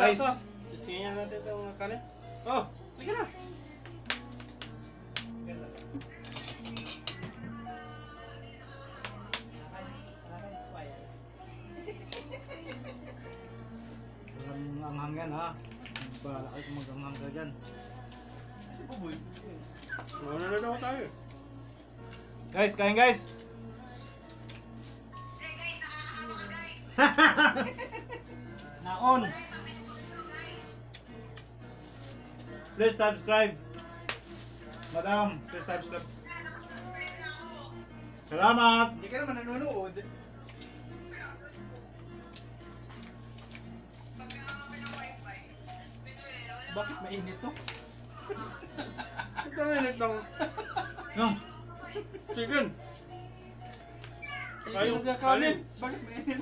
guys. Sisingin natin itong kanin. Oh, sige na. Walang anghang yan ha. Bahala kayo kung mag-anghang ka dyan. Mauna na daw tayo. Guys, kain guys. Naon. Please subscribe. Madam, please subscribe. Salamat. Hindi ka naman nanonood. Bakit mainit to? Ito minute ng Yung, chicken. Kayo Kayo. Bakit mainit?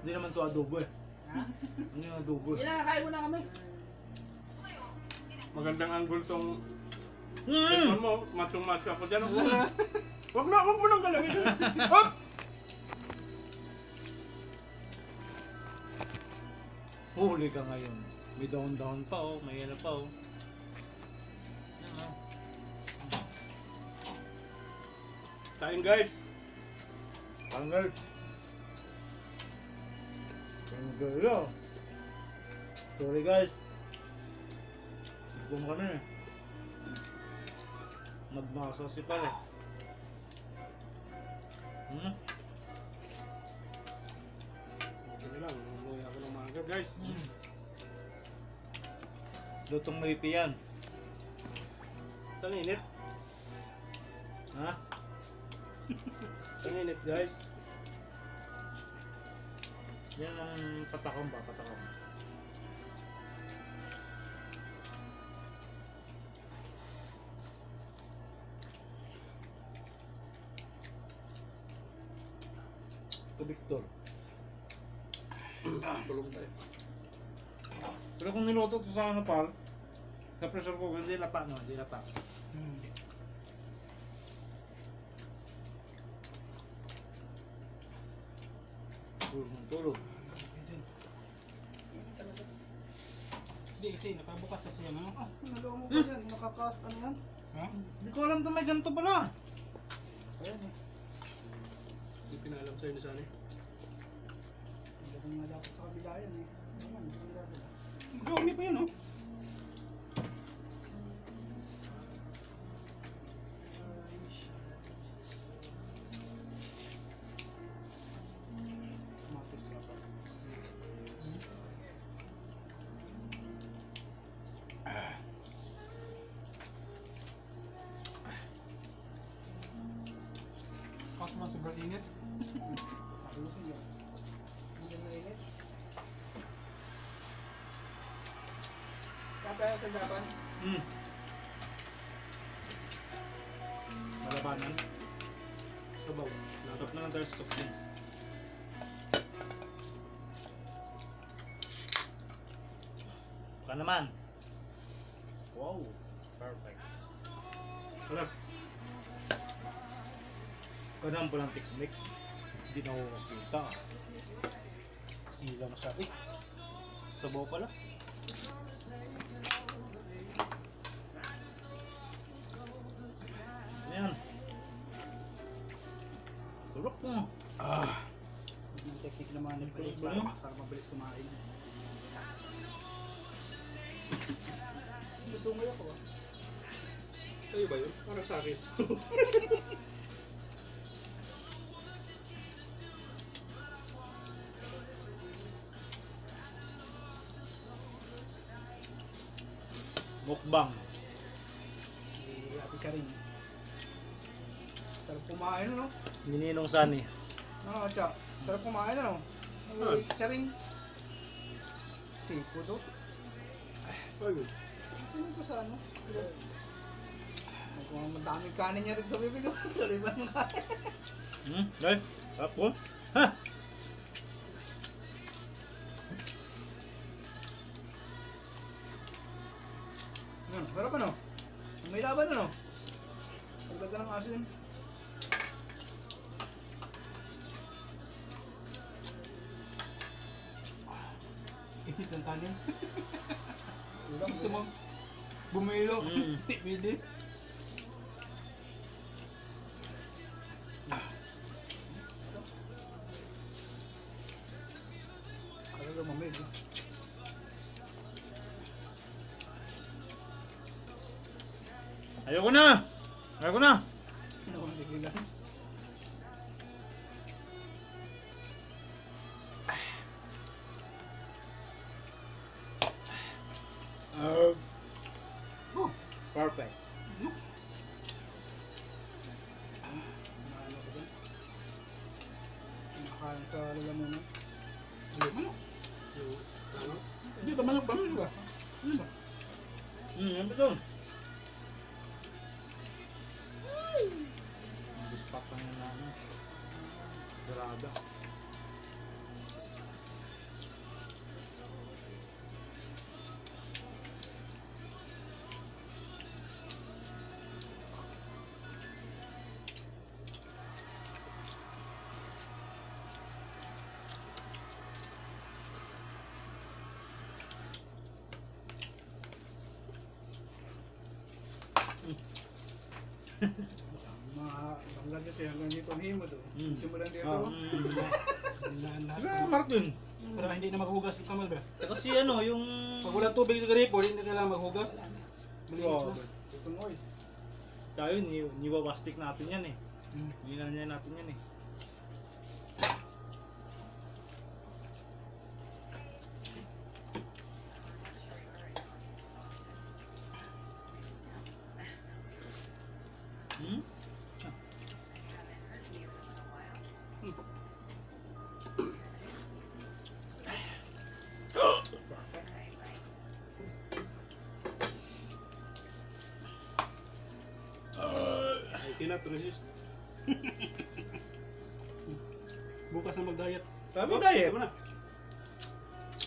hindi naman to adobo eh. Ha? Hindi yung adobo. Ilan kain mo na kami? Magandang angle tong Mm. mo. Macho-macho ako dyan. Huwag na, huwag mo nang galawin. Hop! Huli ka ngayon. May down-down pa oh, may ano pa oh. Yan, oh. Kain guys. Tanggal oh. Sorry guys. Bum kami eh. Nagmasa si pare. Hmm? Sige lang, umuwi ako ng maaga guys. Hmm. Lutong maripi yan. Ito ang init. Ha? Ito ang init guys. Yan ang patakam ba? Patakam. Ito Victor. Tulog tayo. Pero kung niluto ito sa ano pal, sa pressure cooker, hindi lapa no, hindi lapa. Tulog ng tulog. Hindi kasi nakabukas kasi yung ano. Ah, nagawa mo pa dyan, nakakas, ano yan? Ha? Hindi ko alam to may ganito pala. Ayan eh. Hindi pinalam sa'yo ni Sunny. Hindi ko nga dapat sa kabila yan eh. Ano man, hindi ko dadala. Dami pa yun oh. Kaso na sobrang init. Kaya sa laban. Hmm. Malabanan. Sabaw. Stop na lang tayo sa soft drinks. Baka naman. Wow. Perfect. Alas. Po lang technique. Hindi na ako makita. Sila masyado. Eh. Sabaw pala. Ayan. Tulok mo. Ah. Yung technique naman ni Ba yun? para mabilis kumain. Gusto mo ako ah. Sa'yo ba yun? Parang sa akin. Mukbang. Si Ate Karin. Sarap kumain no? Nininong Sani. Ano atya? Sarap kumain ano? Ah. Ay, charing. Seafood oh. Ayun. Sino ko sa ano? Mukhang madaming kanin niya rin sa bibig ko. Sa liban ng kanin. Hmm? Guys, sarap po. Ha! Hit ng tanim. Ulam. Gusto mo bumilo. Mm. Pwede. Talaga mamig. Ayoko na! Ayoko na! Namamig lang. Kumakain sa lalamunan. ano? Hindi ba manok ba? Ano ba? Ano ba? Hmm, yan ba ito? Bispak lang yung ano. Dorada. Mga banglag kasi hanggang dito ang himo doon. Mm. Simulan dito. Wala, Martin. Pero hindi na maghugas yung kamay ba? Kasi ano, yung... Pag wala tubig sa gripo, hindi kailangan maghugas. Malinis na. Ito mo eh. Tayo, ni niwawastik natin yan eh. Mm. Ginanya natin yan eh. Cannot resist. Bukas na mag-diet. Sabi Oh, tama na.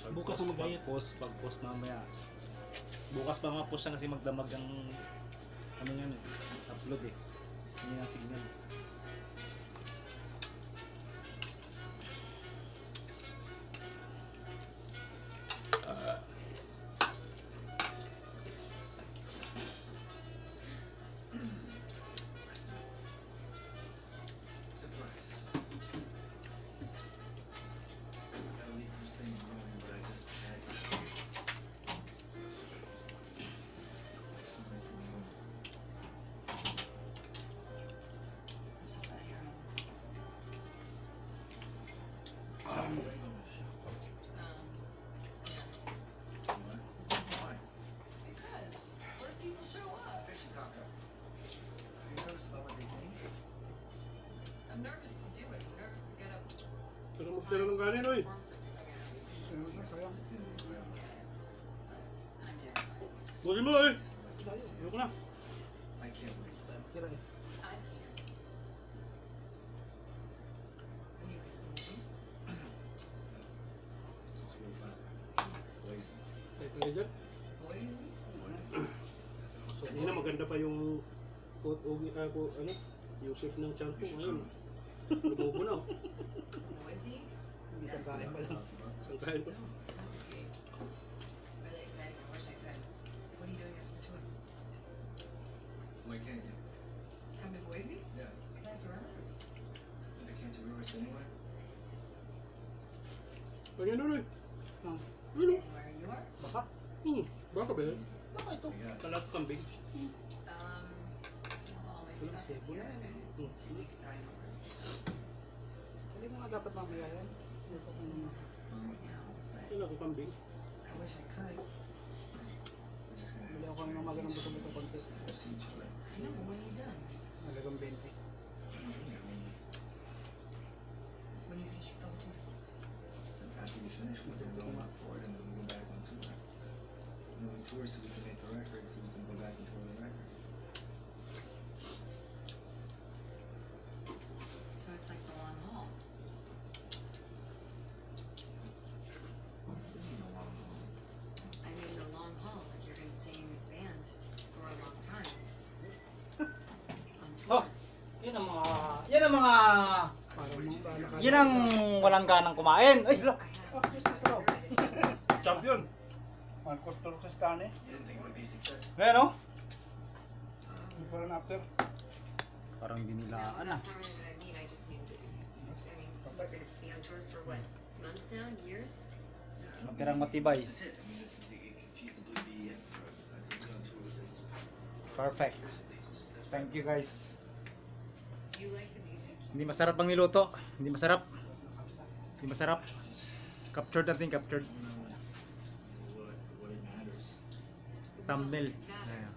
Bukas na mag-diet. Pag-post, pag-post mamaya. Bukas pa nga post na kasi magdamag ang ano yan eh. Upload eh. Hindi nga signal. Nervous to do it. I'm nervous to get up. Pero magtira ng kanin, oy. Huwag mo, eh. Ayoko na. Tira eh. What do you think? Kahit tayo dyan. Kanina maganda pa yung coat ogi ako ano, yung shape ng chan ko ngayon. Oh. Noisy? Isang kain pa lang. Isang kain pa. Could. What are you doing after tour? Why can't you? Come to Boise? Yeah. Because I have to remember. But I can't you reverse anyway? Pag ano na eh. Ah, Ano? Anywhere you are? Baka. Hmm. Baka ba yan? Baka ito. Kalat kambing. Um, all my stuff is here. It's two weeks, so I'm over Hindi mo nga dapat mamaya yan. Mm. Wala ko kambing. Bili ako ng mga ng buto-buto konti. Malagang 20. After we finish, we can go up for it and then we go back into it. Knowing tourists, we can make the records so we can go back and tour. Yan ang mga, yan ang walang ganang kumain. Ay, hala. I had Ah, yes, yes, raw. Champ Yun. Marcos be successful. Ayan o. Before and after. Parang no, dinilaan that's not really what I mean. I just mean, I mean, you're gonna be on tour for what? Months now? Years? Magkarang matibay. This Perfect. Thank you guys. Do you like the? Hindi masarap ang niluto. Hindi masarap. Hindi masarap. Captured natin, captured. Thumbnail. Matters,